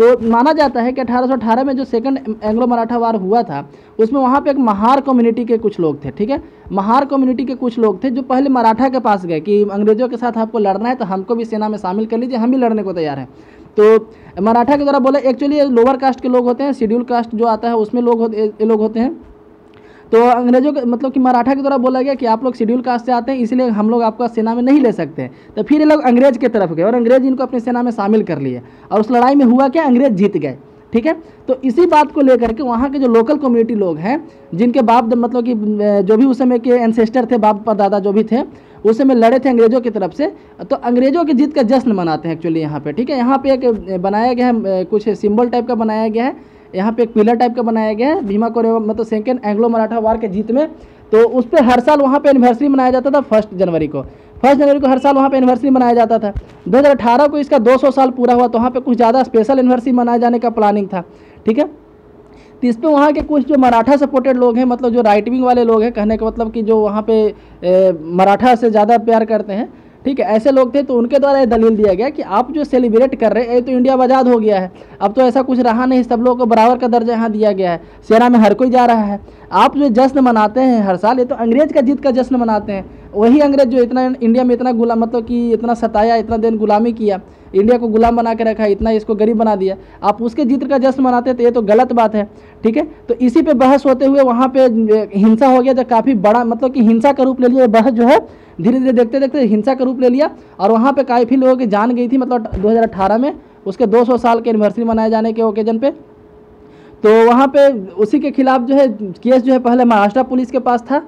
तो माना जाता है कि 1818 में जो सेकंड एंग्लो मराठा वार हुआ था, उसमें वहाँ पे एक महार कम्युनिटी के कुछ लोग थे, ठीक है? महार कम्युनिटी के कुछ लोग थे जो पहले मराठा के पास गए कि अंग्रेज़ों के साथ आपको लड़ना है तो हमको भी सेना में शामिल कर लीजिए, हम भी लड़ने को तैयार हैं। तो मराठा के द्वारा बोले एक्चुअली लोअर कास्ट के लोग होते हैं शेड्यूल कास्ट जो आता है, उसमें लोग होते लोग होते हैं। तो अंग्रेज़ों के मतलब कि मराठा के द्वारा बोला गया कि आप लोग शेड्यूल कास्ट से आते हैं, इसलिए हम लोग आपका सेना में नहीं ले सकते तो फिर ये लोग अंग्रेज़ के तरफ़ गए और अंग्रेज़ इनको अपनी सेना में शामिल कर लिए। और उस लड़ाई में हुआ क्या? अंग्रेज़ जीत गए, ठीक है? तो इसी बात को लेकर के वहाँ के जो लोकल कम्युनिटी लोग हैं, जिनके बाप मतलब कि जो भी उस समय के एंसेस्टर थे, बाप, दादा जो भी थे, उस समय लड़े थे अंग्रेज़ों की तरफ़ से। तो अंग्रेज़ों की जीत का जश्न मनाते हैं एक्चुअली यहाँ पे, ठीक है? यहाँ पे एक बनाया गया है कुछ सिंबल टाइप का बनाया गया है। यहाँ पे एक पिलर टाइप का बनाया गया है, भीमा कोरे मतलब सेकेंड एंग्लो मराठा वार के जीत में। तो उस पर हर साल वहाँ पे एनिवर्सरी मनाया जाता था फ़र्स्ट जनवरी को। फ़र्स्ट जनवरी को हर साल वहाँ पे एनिवर्सरी मनाया जाता था। 2018 को इसका 200 साल पूरा हुआ तो वहाँ पे कुछ ज़्यादा स्पेशल एनिवर्सरी मनाए जाने का प्लानिंग था। ठीक है? तो इस पर वहाँ के कुछ जो मराठा सपोर्टेड लोग हैं मतलब जो राइट विंग वाले लोग हैं, कहने का मतलब कि जो वहाँ पे मराठा से ज़्यादा प्यार करते हैं ठीक है, ऐसे लोग थे तो उनके द्वारा ये दलील दिया गया कि आप जो सेलिब्रेट कर रहे हैं तो इंडिया आज़ाद हो गया है। अब तो ऐसा कुछ रहा नहीं, सब लोगों को बराबर का दर्जा यहाँ दिया गया है। सेना में हर कोई जा रहा है। आप जो जश्न मनाते हैं हर साल, ये तो अंग्रेज़ का जीत का जश्न मनाते हैं। वही अंग्रेज़ जो इतना इंडिया में इतना गुलाम मतलब कि इतना सताया, इतना दिन गुलामी किया, इंडिया को गुलाम बना के रखा, इतना इसको गरीब बना दिया, आप उसके जीत का जश्न मनाते तो ये तो गलत बात है, ठीक है? तो इसी पे बहस होते हुए वहाँ पे हिंसा हो गया, जो काफ़ी बड़ा मतलब कि हिंसा का रूप ले लिया बहस जो है धीरे धीरे देखते देखते हिंसा का रूप ले लिया और वहाँ पर काफ़ी लोगों की जान गई थी मतलब 2018 में। उसके 200 साल के एनिवर्सरी मनाए जाने के ओकेजन पे। तो वहाँ पे उसी के खिलाफ जो है, केस जो है पहले महाराष्ट्र पुलिस के पास था।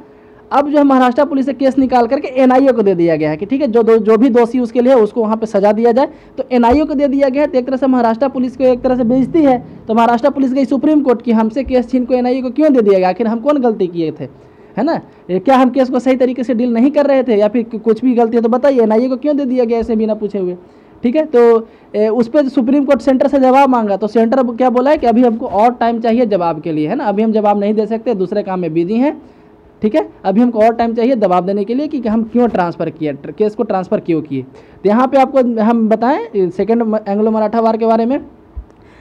अब जो है महाराष्ट्र पुलिस से केस निकाल करके एनआईए को दे दिया गया है कि ठीक है, जो जो भी दोषी उसके लिए उसको वहाँ पे सजा दिया जाए। तो एनआईए को दे दिया गया है तो एक तरह से महाराष्ट्र पुलिस को एक तरह से बेइज्जती है। तो महाराष्ट्र पुलिस गई सुप्रीम कोर्ट की हमसे केस छीन को एनआईए को क्यों दे दिया गया? आखिर हम कौन गलती किए थे? है ना? क्या हम केस को सही तरीके से डील नहीं कर रहे थे या फिर कुछ भी गलती है तो बताइए एनआईए को क्यों दे दिया गया ऐसे बिना पूछे हुए? ठीक है? तो ए, उस पर सुप्रीम कोर्ट सेंटर से जवाब मांगा तो सेंटर क्या बोला है कि अभी हमको और टाइम चाहिए जवाब के लिए है ना? अभी हम जवाब नहीं दे सकते दूसरे काम में बिज़ी हैं ठीक है? अभी हमको और टाइम चाहिए जवाब देने के लिए कि हम क्यों ट्रांसफ़र किए केस को ट्रांसफ़र क्यों किए? तो यहाँ पे आपको हम बताएँ सेकेंड एंग्लो मराठा वार के बारे में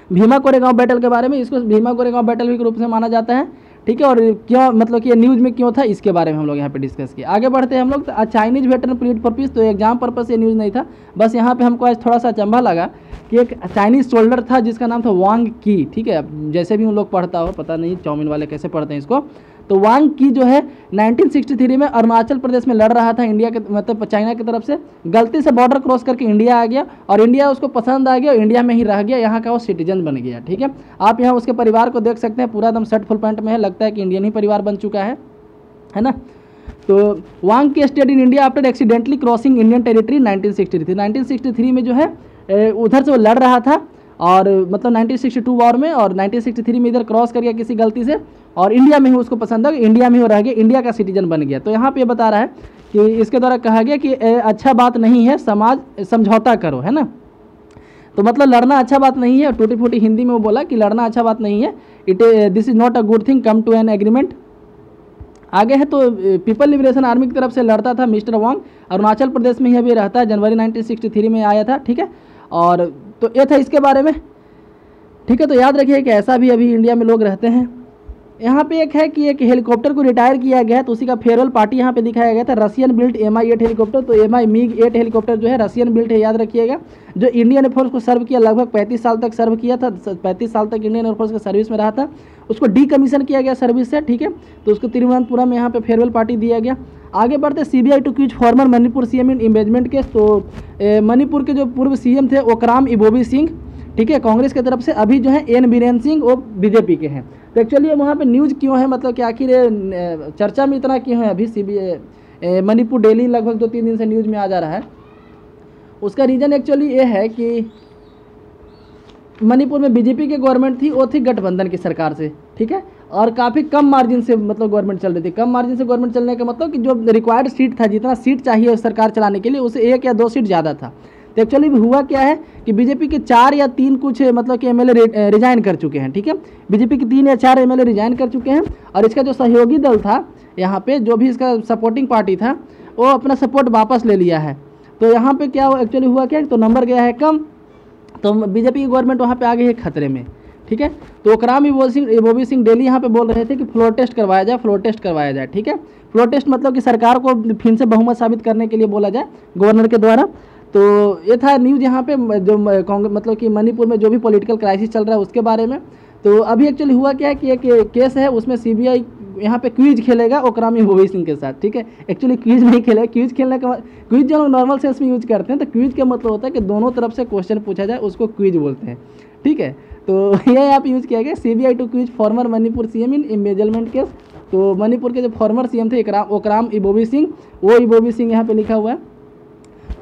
भीमा कोरेगांव बैटल के बारे में इसको भीमा कोरेगांव बैटल भी के रूप से माना जाता है। ठीक है, और क्यों मतलब कि ये न्यूज़ में क्यों था, इसके बारे में हम लोग यहाँ पे डिस्कस किए। आगे बढ़ते हैं हम लोग तो Chinese veteran plate for peace तो एग्ज़ाम पर्पज ये न्यूज़ नहीं था। बस यहाँ पे हमको आज थोड़ा सा चंबा लगा कि एक चाइनीज़ सोल्डर था, जिसका नाम था वांग की ठीक है। जैसे भी उन लोग पढ़ता हो, पता नहीं चाउमिन वाले कैसे पढ़ते हैं इसको। तो वांग की जो है 1963 में अरुणाचल प्रदेश में लड़ रहा था इंडिया के मतलब चाइना की तरफ़ से। गलती से बॉर्डर क्रॉस करके इंडिया आ गया और इंडिया उसको पसंद आ गया और इंडिया में ही रह गया, यहाँ का वो सिटीजन बन गया, ठीक है? आप यहाँ उसके परिवार को देख सकते हैं, पूरा एकदम शर्ट फुल पैंट में है, लगता है कि इंडियन ही परिवार बन चुका है है ना? तो वांग की state in India after accidentally crossing Indian territory 1963 1963 में जो है उधर से वो लड़ रहा था और मतलब 1962 वॉर में और 1963 में इधर क्रॉस कर गया किसी गलती से और इंडिया में ही उसको पसंद है इंडिया में ही रह गया, इंडिया का सिटीजन बन गया। तो यहाँ पे बता रहा है कि इसके द्वारा कहा गया कि अच्छा बात नहीं है, समाज समझौता करो, है ना? तो मतलब लड़ना अच्छा बात नहीं है टूटी फूटी हिंदी में वो बोला कि लड़ना अच्छा बात नहीं है, it, this is not a good thing, come to an agreement. आगे है तो पीपल लिबरेशन आर्मी की तरफ़ से लड़ता था मिस्टर वांग, अरुणाचल प्रदेश में ही अभी रहता है, जनवरी 1963 में आया था, ठीक है? और तो ये था इसके बारे में। ठीक है तो याद रखिए कि ऐसा भी अभी इंडिया में लोग रहते हैं। यहाँ पे एक है कि एक हेलीकॉप्टर को रिटायर किया गया है तो उसी का फेयरवेल पार्टी यहाँ पे दिखाया गया था, Russian built M I eight helicopter. तो M I MiG eight helicopter जो है, रशियन बिल्ट है, याद रखिएगा, जो इंडियन एयरफोर्स को सर्व किया, लगभग पैंतीस साल तक सर्व किया था, पैंतीस साल तक इंडियन एयरफोर्स के सर्विस में रहा था। उसको डी कमीशन किया गया सर्विस से, ठीक है तो उसको तिरुवनंतपुरम में यहाँ पे फेयरवेल पार्टी दिया गया। आगे बढ़ते C B I to quiz former Manipur C M in embezzlement case तो मणिपुर के जो पूर्व सी एम थे ओकराम इबोबी सिंह, ठीक है, कांग्रेस की तरफ़ से अभी जो है एन बीरेन सिंह वो बीजेपी के हैं। तो एक्चुअली वहाँ पे न्यूज़ क्यों है मतलब कि आखिर चर्चा में इतना क्यों है अभी सी बी मणिपुर डेली लगभग दो तीन दिन से न्यूज़ में आ जा रहा है। उसका रीज़न एक्चुअली ये है कि मणिपुर में बीजेपी की गवर्नमेंट थी, वो थी गठबंधन की सरकार से, ठीक है? और काफ़ी कम मार्जिन से मतलब गवर्नमेंट चल रही थी। कम मार्जिन से गवर्नमेंट चलने का मतलब कि जो रिक्वायर्ड सीट था, जितना सीट चाहिए सरकार चलाने के लिए, उसे एक या दो सीट ज़्यादा था। तो एक्चुअली हुआ क्या है कि बीजेपी के चार या तीन कुछ मतलब कि एमएलए रिजाइन कर चुके हैं, ठीक है? बीजेपी के तीन या चार एमएलए रिजाइन कर चुके हैं और इसका जो सहयोगी दल था, यहाँ पे जो भी इसका सपोर्टिंग पार्टी था, वो अपना सपोर्ट वापस ले लिया है। तो यहाँ पे क्या एक्चुअली हुआ क्या? तो नंबर गया है कम तो बीजेपी की गवर्नमेंट वहाँ पर आ गई है खतरे में। ठीक है? तो ओकराम इबोबी सिंह डेली यहाँ पे बोल रहे थे कि फ्लोर टेस्ट करवाया जाए फ्लोर टेस्ट करवाया जाए, ठीक है? फ्लोर टेस्ट मतलब कि सरकार को फिर से बहुमत साबित करने के लिए बोला जाए, गवर्नर के द्वारा। तो ये था न्यूज़ यहाँ पे जो कांग्रेस मतलब कि मणिपुर में जो भी पॉलिटिकल क्राइसिस चल रहा है उसके बारे में। तो अभी एक्चुअली हुआ क्या है कि एक केस है, उसमें सीबीआई यहाँ पे क्विज खेलेगा ओकरामी भोवी सिंह के साथ, ठीक है? एक्चुअली क्विज नहीं खेलेगा क्विज खेलने का क्विज जो लोग नॉर्मल सेंस में यूज़ करते हैं तो क्विज का मतलब होता है कि दोनों तरफ़ से क्वेश्चन पूछा जाए, उसको क्विज बोलते हैं, ठीक है? तो ये आप यूज़ किया गया C B I to quiz former Manipur C M in embezzlement case तो मणिपुर के जो फॉर्मर सी एम थे ओकराम इबोबी सिंह, वो इबोबी सिंह यहाँ पे लिखा हुआ है।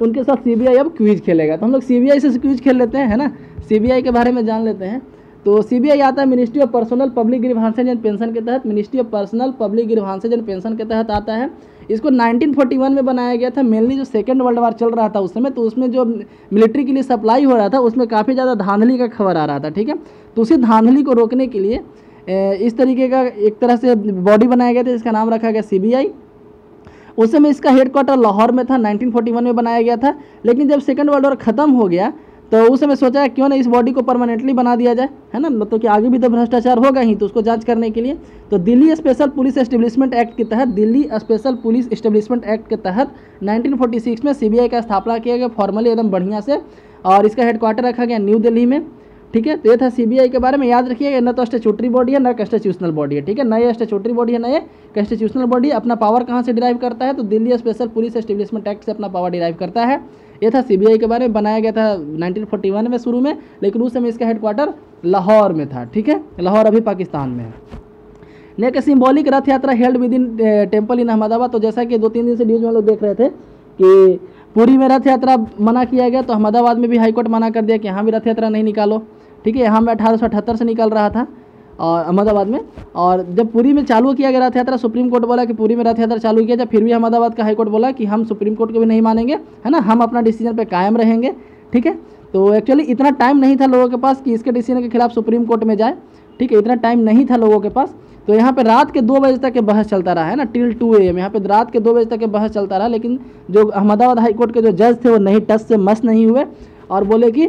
उनके साथ सीबीआई अब क्विज खेलेगा। तो हम लोग सीबीआई से क्विज खेल लेते हैं, है ना? सीबीआई के बारे में जान लेते हैं। तो सीबीआई आता है ministry of personnel public grievances and pension के तहत। Ministry of personnel public grievances and pension के तहत आता है। इसको 1941 में बनाया गया था मेनली जो सेकेंड वर्ल्ड वार चल रहा था उस समय तो उसमें जो मिलिट्री के लिए सप्लाई हो रहा था, उसमें काफ़ी ज़्यादा धांधली का खबर आ रहा था, ठीक है? तो उसी धांधली को रोकने के लिए इस तरीके का एक तरह से बॉडी बनाया गया था, जिसका नाम रखा गया सीबीआई उस समय इसका हेडक्वार्टर लाहौर में था 1941 में बनाया गया था, लेकिन जब सेकेंड वर्ल्ड वॉर ख़त्म हो गया तो उस समय सोचा है क्यों ना इस बॉडी को परमानेंटली बना दिया जाए, है ना? मतलब कि आगे भी तो भ्रष्टाचार होगा ही तो उसको जाँच करने के लिए। तो Delhi special police establishment act के तहत, Delhi special police establishment act के तहत 1946 में सीबीआई का स्थापना किया गया फॉर्मली एकदम बढ़िया से, और इसका हेडक्वार्टर रखा गया न्यू दिल्ली में, ठीक है? तो ये था सीबीआई के बारे में। याद रखिएगा न तो स्टेचुटरी बॉडी है, न कंस्टिट्यूशनल बॉडी है, ठीक है? नए स्टेचुटरी बॉडी है, नए कंस्टिट्यूशनल बॉडी अपना पावर कहाँ से डिराइव करता है? तो Delhi special police establishment act से अपना पावर डिराइव करता है। ये था सीबीआई के बारे में, बनाया गया था 1941 में शुरू में, लेकिन उस समय इसका हेडक्वार्टर लाहौर में था, ठीक है? लाहौर अभी पाकिस्तान में है। Next symbolic Rath Yatra held within temple in Ahmedabad तो जैसा कि दो तीन दिन से न्यूज़ में लोग देख रहे थे कि पूरी में रथ यात्रा मना किया गया तो अहमदाबाद में भी हाईकोर्ट मना कर दिया कि यहाँ भी रथ यात्रा नहीं निकालो, ठीक है? यहाँ में अठारह से निकल रहा था। और अहमदाबाद में। और जब पुरी में चालू किया गया रथ यात्रा, सुप्रीम कोर्ट बोला कि पुरी में रथ यात्रा चालू किया जाए, फिर भी अहमदाबाद का हाईकोर्ट बोला कि हम सुप्रीम कोर्ट को भी नहीं मानेंगे, है ना? हम अपना डिसीज़न पर कायम रहेंगे, ठीक है? तो एक्चुअली इतना टाइम नहीं था लोगों के पास कि इसके डिसीज़न के खिलाफ सुप्रीम कोर्ट में जाए, ठीक है? इतना टाइम नहीं था लोगों के पास। तो यहाँ पे रात के दो बजे तक के बहस चलता रहा, है ना? टिल टू ए एम यहाँ पे रात के दो बजे तक के बहस चलता रहा, लेकिन जो अहमदाबाद हाई कोर्ट के जो जज थे, वो नहीं टच से मस नहीं हुए और बोले कि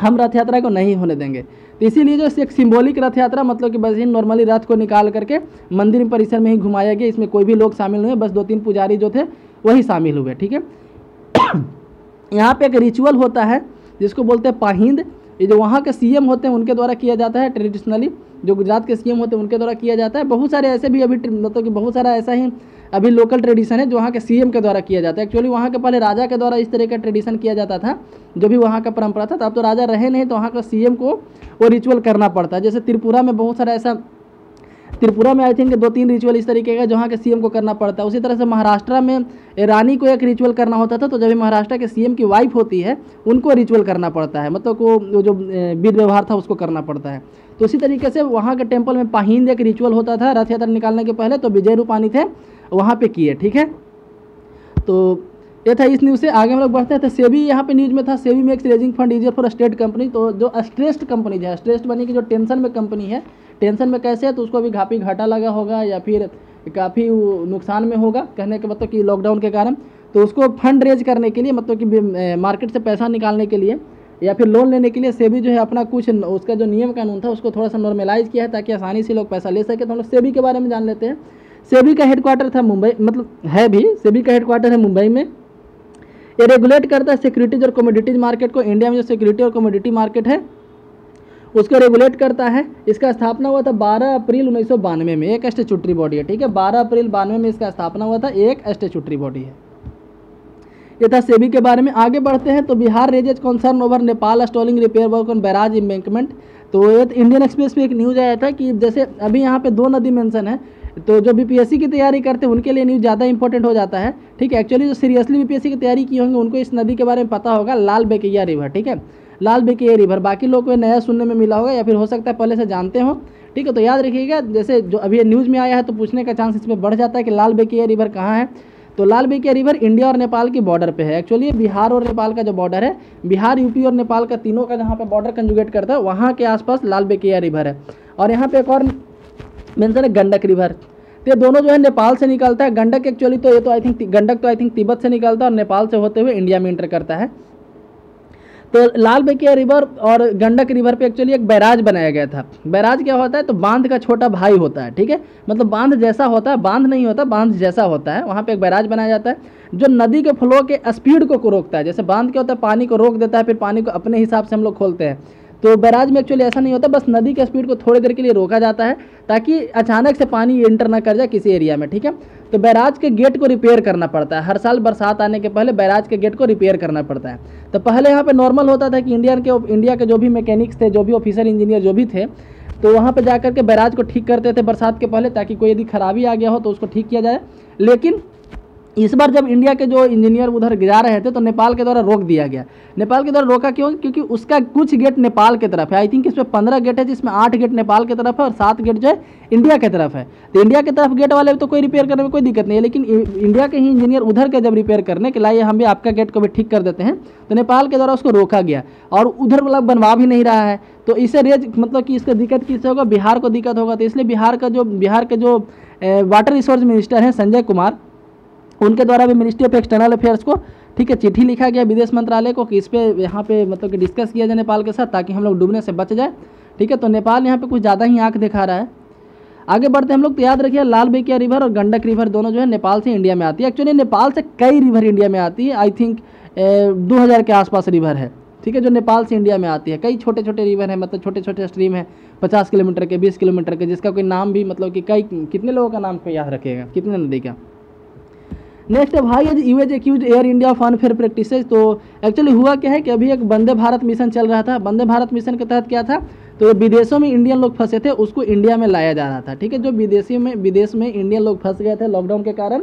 हम रथ यात्रा को नहीं होने देंगे। तो इसीलिए जो एक सिंबॉलिक रथ यात्रा मतलब कि बस ही नॉर्मली रथ को निकाल करके मंदिर परिसर में ही घुमाया गया, इसमें कोई भी लोग शामिल हुए, बस दो तीन पुजारी जो थे, वही शामिल हुए, ठीक है? यहाँ पे एक रिचुअल होता है, जिसको बोलते हैं पाहिंद। ये जो वहाँ के सीएम होते हैं, उनके द्वारा किया जाता है ट्रेडिशनली जो गुजरात के सीएम होते हैं, उनके द्वारा किया जाता है। बहुत सारे ऐसे भी अभी मतलब कि बहुत सारा ऐसा ही अभी लोकल ट्रेडिशन है जो वहाँ के सीएम के द्वारा किया जाता है। एक्चुअली वहाँ के पहले राजा के द्वारा इस तरह का ट्रेडिशन किया जाता था, जो भी वहाँ का परंपरा था। तो अब तो राजा रहे नहीं तो वहाँ का सीएम को वो रिचुअल करना पड़ता है। जैसे त्रिपुरा में बहुत सारा ऐसा त्रिपुरा में आई थिंक दो तीन रिचुअल इस तरीके का जहाँ के सीएम को करना पड़ता है। उसी तरह से महाराष्ट्र में रानी को एक रिचुअल करना होता था तो जब महाराष्ट्र के सीएम की वाइफ होती है, उनको रिचुअल करना पड़ता है। मतलब को जो विध व्यवहार था, उसको करना पड़ता है। तो इसी तरीके से वहाँ के टेंपल में पाहिंद एक रिचुअल होता था, रथ यात्रा निकालने के पहले तो विजय रूपानी थे, वहाँ पर किए, ठीक है? तो ये था इस न्यूज़ से। आगे हम लोग बढ़ते हैं तो सेबी यहाँ पे न्यूज़ में था, SEBI makes raising fund easier for state company तो जो स्ट्रेस्ड कंपनी है स्ट्रेस्ड बनी कि जो टेंशन में कंपनी है टेंशन में कैसे है तो उसको अभी काफ़ी घाटा लगा होगा या फिर काफ़ी नुकसान में होगा, कहने के मतलब कि लॉकडाउन के कारण। तो उसको फंड रेज करने के लिए मतलब कि मार्केट से पैसा निकालने के लिए या फिर लोन लेने के लिए सेबी जो है अपना कुछ उसका जो नियम कानून था, उसको थोड़ा सा नॉर्मलाइज किया है, ताकि आसानी से लोग पैसा ले सके। तो हम लोग सेबी के बारे में जान लेते हैं। सेबी का हेडक्वार्टर था मुंबई मतलब है भी, सेबी का हेडक्वार्टर है मुंबई में। ये रेगुलेट करता है सिक्योरिटीज और कमोडिटीज मार्केट को। इंडिया में जो सिक्योरिटी और कमोडिटी मार्केट है उसको रेगुलेट करता है। इसका स्थापना हुआ था 12 अप्रैल उन्नीस सौ बानवे में। एक स्टेचुटरी बॉडी है, ठीक है? 12 अप्रैल बानवे में इसका स्थापना हुआ था। एक स्टेचुटरी बॉडी है। ये था सेबी के बारे में। आगे बढ़ते हैं तो Bihar raises concern over Nepal stalling repair work on barrage embankment तो ये इंडियन एक्सप्रेस पे एक न्यूज़ आया था कि जैसे अभी यहाँ पे दो नदी मेंशन है तो जो बीपीएससी की तैयारी करते हैं, उनके लिए न्यूज़ ज़्यादा इंपॉर्टेंट हो जाता है। ठीक है? एक्चुअली जो सीरियसली बीपीएससी की तैयारी की होंगे, उनको इस नदी के बारे में पता होगा, लाल बेकैया रिवर, ठीक है? लाल बेकैया रिवर बाकी लोग को नया सुनने में मिला होगा या फिर हो सकता है पहले से जानते हो। ठीक है तो याद रखिएगा, जैसे जो अभी न्यूज़ में आया है तो पूछने का चांस इसमें बढ़ जाता है कि लाल बेकैया रिवर कहाँ है। तो लाल बेकिया रिवर इंडिया और नेपाल की बॉर्डर पे है। एक्चुअली ये बिहार और नेपाल का जो बॉर्डर है, बिहार, यूपी और नेपाल का तीनों का जहाँ पे बॉर्डर कंजुगेट करता है, वहाँ के आसपास लाल बेकिया रिवर है। और यहाँ पे एक और मेंशन है, गंडक रिवर। तो ये दोनों जो है नेपाल से निकलता है। गंडक एक्चुअली तो ये तो आई थिंक गंडक तो आई थिंक तिब्बत से निकलता है और नेपाल से होते हुए इंडिया में इंटर करता है। तो लाल बेकिया रिवर और गंडक रिवर पे एक्चुअली एक बैराज बनाया गया था। बैराज क्या होता है? तो बाँध का छोटा भाई होता है, ठीक है? मतलब बाँध जैसा होता है, बाँध नहीं होता, बाँध जैसा होता है। वहाँ पे एक बैराज बनाया जाता है, जो नदी के फ्लो के स्पीड को रोकता है। जैसे बाँध क्या होता है? पानी को रोक देता है, फिर पानी को अपने हिसाब से हम लोग खोलते हैं। तो बैराज में एक्चुअली ऐसा नहीं होता, बस नदी के स्पीड को थोड़ी देर के लिए रोका जाता है, ताकि अचानक से पानी एंटर ना कर जाए किसी एरिया में, ठीक है? तो बैराज के गेट को रिपेयर करना पड़ता है। हर साल बरसात आने के पहले बैराज के गेट को रिपेयर करना पड़ता है। तो पहले यहाँ पे नॉर्मल होता था कि इंडियन के इंडिया के जो भी मैकेनिक्स थे, जो भी ऑफिसर इंजीनियर जो भी थे तो वहाँ पर जाकर के बैराज को ठीक करते थे बरसात के पहले, ताकि कोई यदि खराबी आ गया हो तो उसको ठीक किया जाए। लेकिन इस बार जब इंडिया के जो इंजीनियर उधर जा रहे थे तो नेपाल के द्वारा रोक दिया गया। नेपाल के द्वारा रोका क्यों? क्योंकि उसका कुछ गेट नेपाल की तरफ़ है। आई थिंक इसमें पंद्रह गेट है, जिसमें आठ गेट नेपाल की तरफ़ है और सात गेट जो है इंडिया की तरफ़ है। तो इंडिया की तरफ़ गेट वाले भी तो कोई रिपेयर करने में कोई दिक्कत नहीं है, लेकिन इंडिया के ही इंजीनियर उधर के जब रिपेयर करने, के लाइए हम भी आपका गेट को भी ठीक कर देते हैं तो नेपाल के द्वारा उसको रोका गया। और उधर वाला बनवा भी नहीं रहा है। तो इसे रेज मतलब कि इसका दिक्कत किससे होगा? बिहार को दिक्कत होगा। तो इसलिए बिहार का जो बिहार के जो वाटर रिसोर्स मिनिस्टर हैं, संजय कुमार उनके द्वारा भी मिनिस्ट्री ऑफ़ एक्सटर्नल अफेयर्स को, ठीक है, चिट्ठी लिखा गया विदेश मंत्रालय को कि इस पर यहाँ पे मतलब कि डिस्कस किया जाए नेपाल के साथ ताकि हम लोग डूबने से बच जाए, ठीक है तो नेपाल यहाँ पे कुछ ज़्यादा ही आँख दिखा रहा है। आगे बढ़ते हम लोग तो याद रखिए लाल बेकिया रिवर और गंडक रिवर दोनों जो है नेपाल से इंडिया में आती है। एक्चुअली नेपाल से कई रिवर इंडिया में आती है। आई थिंक दो हज़ार के आसपास रिवर है, ठीक है, जो नेपाल से इंडिया में आती है। कई छोटे छोटे रिवर हैं मतलब छोटे छोटे स्ट्रीम हैं, पचास किलोमीटर के, बीस किलोमीटर के, जिसका कोई नाम भी मतलब कि कई, कितने लोगों का नाम कोई याद रखेगा कितने नदी का? नेक्स्ट है भाई as US accuses Air India of unfair practice तो एक्चुअली हुआ क्या है कि अभी एक वंदे भारत मिशन चल रहा था। वंदे भारत मिशन के तहत क्या था? तो विदेशों में इंडियन लोग फंसे थे, उसको इंडिया में लाया जा रहा था। ठीक है, जो विदेशी में, विदेश में इंडियन लोग फंस गए थे लॉकडाउन के कारण,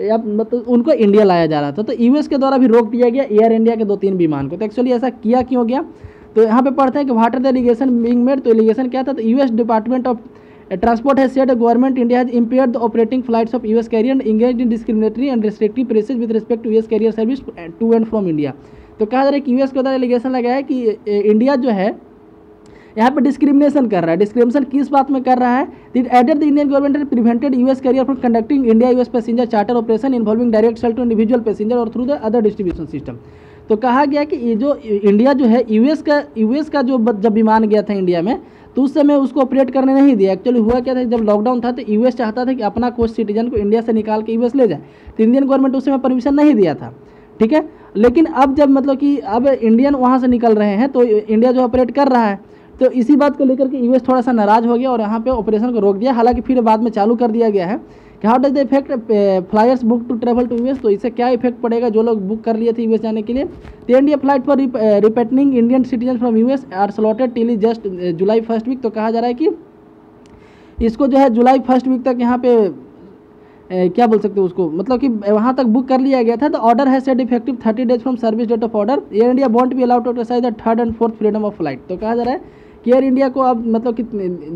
या मतलब उनको इंडिया लाया जा रहा था। तो यूएस के द्वारा भी रोक दिया गया एयर इंडिया के दो तीन विमान को। तो एक्चुअली ऐसा किया क्यों गया? तो यहाँ पे पढ़ते हैं कि what are the allegation being made तो एलिगेशन क्या था? तो US department of transport has said government India has impaired the operating flights of US carrier and engaged in discriminatory and restrictive practices with respect to US carrier service to and from India. तो कहा जा रहा है कि यूएस के द्वारा एलिगेशन लगाया है कि इंडिया जो है, यहाँ पे डिस्क्रिमिनेशन कर रहा है। डिस्क्रिमिनेशन किस बात में कर रहा है? It added the Indian government prevented US carrier from conducting India US passenger charter operation involving direct sale to individual passenger और through the other distribution system तो कहा गया कि ये जो इंडिया जो है यूएस का यूएस का जो जब विमान गया था इंडिया में तो उस समय उसको ऑपरेट करने नहीं दिया। एक्चुअली हुआ क्या था, जब लॉकडाउन था तो यूएस चाहता था कि अपना कोच सिटीजन को इंडिया से निकाल के यूएस ले जाए। तो इंडियन गवर्नमेंट उस समय परमिशन नहीं दिया था। ठीक है? लेकिन अब जब मतलब कि अब इंडियन वहाँ से निकल रहे हैं तो इंडिया जो ऑपरेट कर रहा है तो इसी बात को लेकर के यूएस थोड़ा सा नाराज़ हो गया और यहाँ पे ऑपरेशन को रोक दिया। हालाँकि फिर बाद में चालू कर दिया गया है। कि how does the affect flyers book to travel to US तो इससे क्या इफ़ेक्ट पड़ेगा जो लोग बुक कर लिए थे यूएस जाने के लिए? तो India flight for repatriating Indian citizen from US are slotted till just July first week तो कहा जा रहा है कि इसको जो है जुलाई फ़र्स्ट वीक तक यहाँ पे ए, क्या बोल सकते हैं उसको? मतलब कि वहाँ तक बुक कर लिया गया था। तो ऑर्डर है set effective thirty days from service date of order Air India won't be allowed to exercise the third and fourth freedom of flight तो कहा जा रहा है एयर इंडिया को अब मतलब कि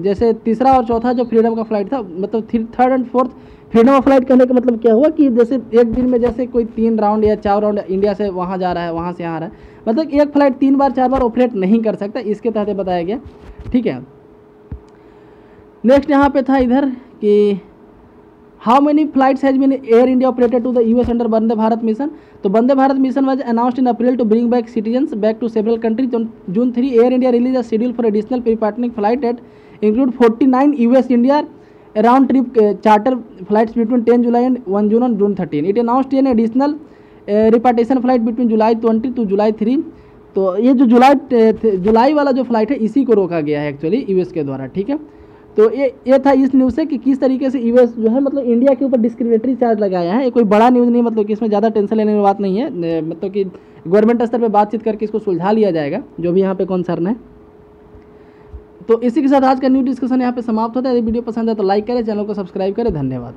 जैसे तीसरा और चौथा जो फ्रीडम का फ़्लाइट था मतलब third and fourth freedom of flight करने का मतलब क्या हुआ कि जैसे एक दिन में जैसे कोई तीन राउंड या चार राउंड इंडिया से वहाँ जा रहा है, वहाँ से यहाँ आ रहा है। मतलब एक फ़्लाइट तीन बार, चार बार ऑपरेट नहीं कर सकता, इसके तहत बताया गया। ठीक है। नेक्स्ट यहाँ पे था इधर कि how many flights has been Air India operated to the US under Vande Bharat mission तो Vande Bharat mission was announced in April to bring back citizens back to several countries June three Air India release a schedule for additional repatriating flight at include forty nine US India around trip uh, charter flights between 10 July and 1 June and June 13. It announced additional repatriation flight between July twenty two 20 to July 3. तो ये जो जुलाई जुलाई वाला जो फ़्लाइट है इसी को रोका गया है एक्चुअली यूएस के द्वारा ठीक है तो ये ये था इस न्यूज़ से कि किस तरीके से यूएस जो है मतलब इंडिया के ऊपर डिस्क्रिमिनेटरी चार्ज लगाया है। ये कोई बड़ा न्यूज़ नहीं मतलब कि इसमें ज़्यादा टेंशन लेने की बात नहीं है। मतलब कि गवर्नमेंट स्तर पर बातचीत करके इसको सुलझा लिया जाएगा, जो भी यहाँ पे कॉन्सर्न है। तो इसी के साथ आज का न्यूज़ डिस्कशन यहाँ पर समाप्त होता है। यदि वीडियो पसंद है तो लाइक करें, चैनल को सब्सक्राइब करें। धन्यवाद।